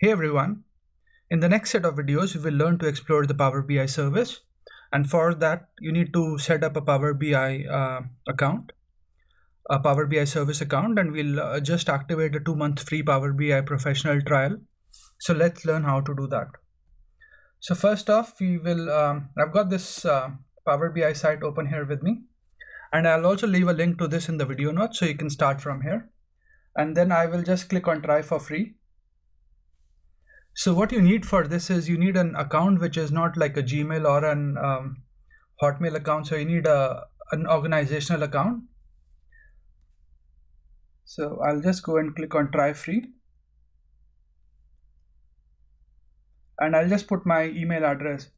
Hey everyone, in the next set of videos we will learn to explore the Power BI service. And for that you need to set up a Power BI uh, account, a Power BI service account and we'll uh, just activate a two month free Power BI professional trial. So let's learn how to do that. So first off we will, um, I've got this uh, Power BI site open here with me. And I'll also leave a link to this in the video notes so you can start from here. And then I will just click on try for free so what you need for this is you need an account which is not like a Gmail or an um, Hotmail account. So you need a an organizational account. So I'll just go and click on try free. And I'll just put my email address.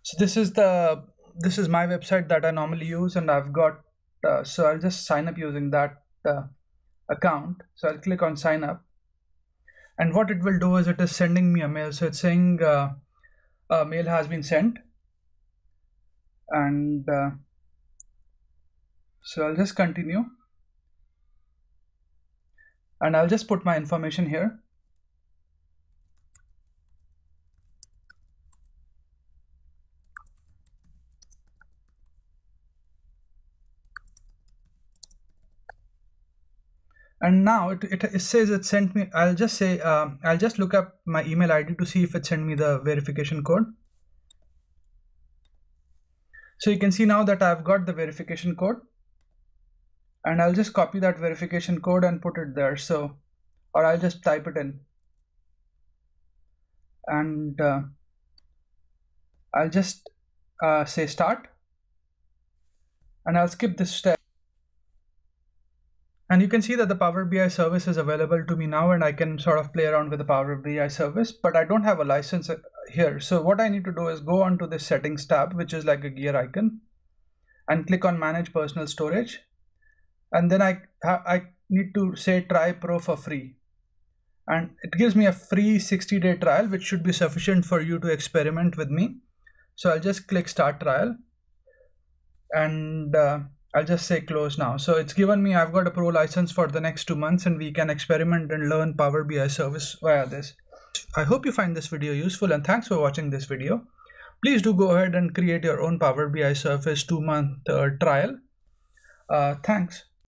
So this is the this is my website that I normally use and I've got uh, so I'll just sign up using that uh, account. So I'll click on sign up. And what it will do is it is sending me a mail. So it's saying uh, a mail has been sent. And uh, so I'll just continue. And I'll just put my information here and now it, it, it, says it sent me i'll just say uh, i'll just look up my email id to see if it sent me the verification code. So you can see now that i've got the verification code. And i'll just copy that verification code and put it there. So or i'll just type it in. And uh, i'll just uh, say start. And i'll skip this step and you can see that the Power BI service is available to me now and I can sort of play around with the Power BI service, but I don't have a license uh, here. So what I need to do is go onto this settings tab, which is like a gear icon and click on manage personal storage. And then I, I need to say try pro for free. And it gives me a free 60 day trial, which should be sufficient for you to experiment with me. So I'll just click start trial and uh, I'll just say close now. So it's given me, I've got a pro license for the next two months and we can experiment and learn Power BI service via this. I hope you find this video useful and thanks for watching this video. Please do go ahead and create your own Power BI Service two month uh, trial. Uh, thanks.